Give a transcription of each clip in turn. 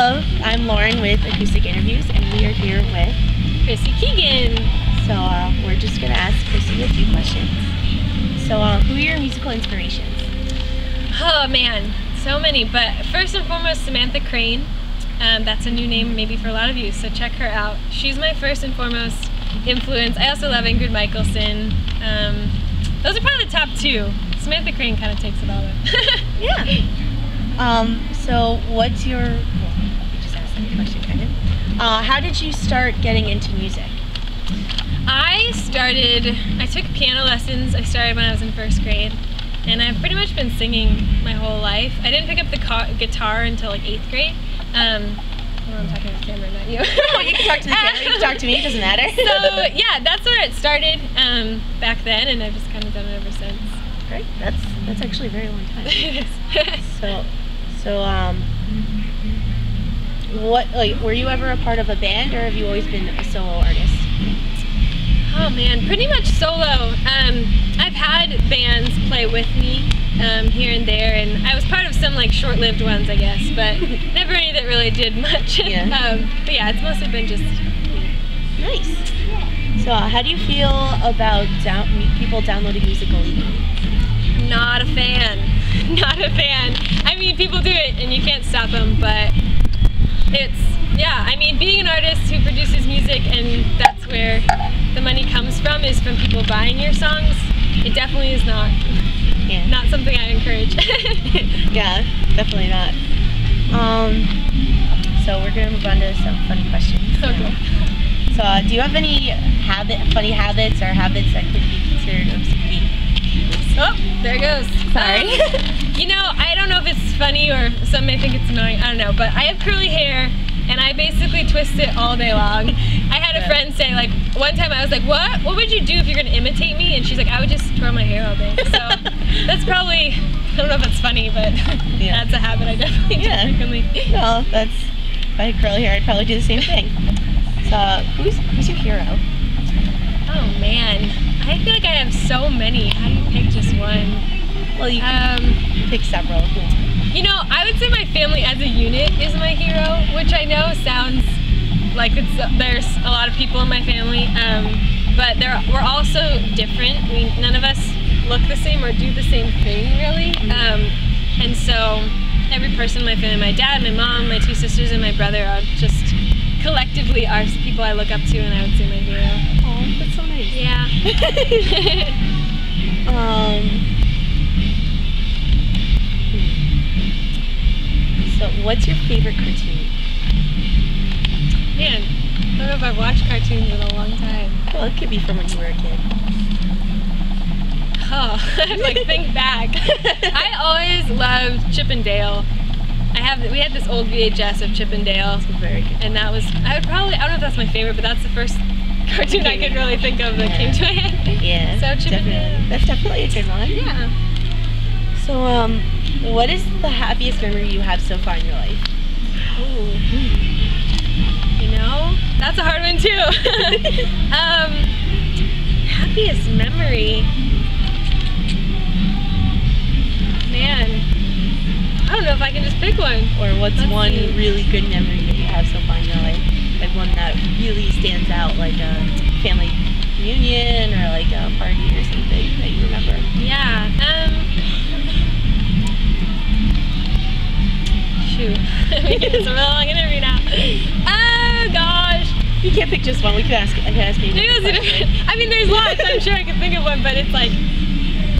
Hello, I'm Lauren with Acoustic Interviews, and we are here with Chrissy Keegan. So uh, we're just gonna ask Chrissy a few questions. So, uh, who are your musical inspirations? Oh man, so many. But first and foremost, Samantha Crane. Um, that's a new name maybe for a lot of you, so check her out. She's my first and foremost influence. I also love Ingrid Michaelson. Um, those are probably the top two. Samantha Crane kind of takes it all. yeah. Um, so, what's your? Uh, how did you start getting into music? I started. I took piano lessons. I started when I was in first grade, and I've pretty much been singing my whole life. I didn't pick up the guitar until like eighth grade. Um, well, I'm talking to the camera, not you. you can talk to the camera. You can talk to me. It doesn't matter. so yeah, that's where it started um, back then, and I've just kind of done it ever since. Great. That's that's actually a very long time. so, so um, what like were you ever a part of a band, or have you always been a solo artist? Oh man, pretty much solo. Um, I've had bands play with me um, here and there, and I was part of some like short-lived ones, I guess, but never any that really did much. Yeah. um, but yeah, it's mostly been just me. Nice. So, uh, how do you feel about down- people downloading music illegally? Not a fan. Not a fan. I mean, people do it, and you can't stop them, but it's yeah. I mean, being an artist who produces music, and that's where the money comes from, is from people buying your songs. It definitely is not. Yeah. Not something I encourage. yeah, definitely not. Um, so we're gonna move on to some funny questions. Okay. So, uh, do you have any habit, funny habits, or habits that could be considered OCD? Oh, there it goes. Sorry. Um, you know, I don't know if it's funny or some may think it's annoying. I don't know, but I have curly hair and I basically twist it all day long. I had a friend say like one time I was like, "What? What would you do if you're gonna imitate me?" And she's like, "I would just twirl my hair all day." So that's probably I don't know if it's funny, but Yeah. that's a habit I definitely do Yeah. frequently. Well, that's if I had curly hair, I'd probably do the same thing. So, who's who's your hero? Oh man, I feel like I have so many. How do you pick just one? Well, you can Um, pick several if you want. You know, I would say my family as a unit is my hero, which I know sounds like it's there's a lot of people in my family, um, but they're we're all so different. We none of us look the same or do the same thing really, um, and so every person in my family, my dad, my mom, my two sisters, and my brother are just collectively are people I look up to, and I would say my hero. Oh, that's so nice. Yeah. Um. What's your favorite cartoon? Man, I don't know if I've watched cartoons in a long time. Well, it could be from when you were a kid. Oh, like think back. I always loved Chip and Dale. I have we had this old VHS of Chip and Dale, Very good. and that was I would probably I don't know if that's my favorite, but that's the first cartoon I could really think of that came to my head. Yeah. So Chip and. Dale. That's definitely a good one. Yeah. So, um, what is the happiest memory you have so far in your life? Ooh. You know, that's a hard one too. um, happiest memory. Man, I don't know if I can just pick one. Or what's Let's one see. really good memory that you have so far in your life? Like one that really stands out, like a family reunion or like a party or something that you remember? Yeah. Um. Shoot. it's a real long interview now. Oh gosh. You can't pick just one. We could ask. I could ask you. a Maybe different it's a question. different. I mean, there's lots. I'm sure I can think of one, but it's like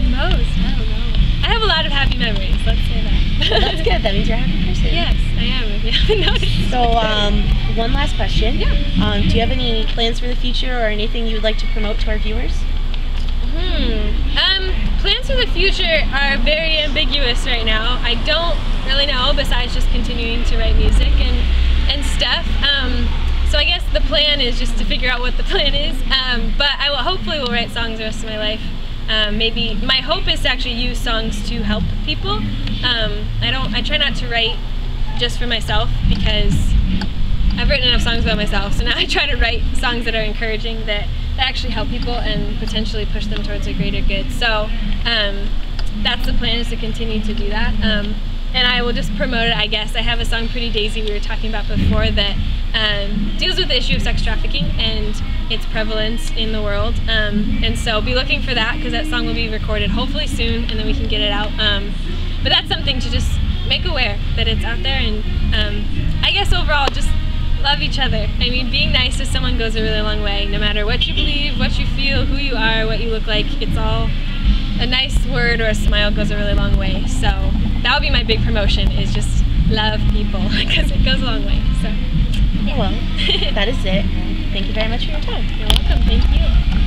most. I don't know. I have a lot of happy memories. Let's say that. Well, that's good. That means you're a happy person. Yes, I am. If you haven't noticed. So, um, one last question. Yeah. Um, do you have any plans for the future or anything you would like to promote to our viewers? Hmm. The future are very ambiguous right now. I don't really know besides just continuing to write music and and stuff. Um, so I guess the plan is just to figure out what the plan is. Um, but I will hopefully will write songs the rest of my life. Um, maybe my hope is to actually use songs to help people. Um, I don't. I try not to write just for myself because I've written enough songs about myself. So now I try to write songs that are encouraging that actually help people and potentially push them towards a greater good. So um, that's the plan is to continue to do that. Um, and I will just promote it. I guess I have a song, "Pretty Daisy," we were talking about before that um, deals with the issue of sex trafficking and its prevalence in the world. Um, and so be looking for that because that song will be recorded hopefully soon, and then we can get it out. Um, but that's something to just make aware that it's out there, and um, I guess overall love each other. I mean, being nice to someone goes a really long way. No matter what you believe, what you feel, who you are, what you look like, it's all a nice word or a smile goes a really long way. So that would be my big promotion is just love people because it goes a long way. So Well, that is it. Thank you very much for your time. you're welcome. Thank you.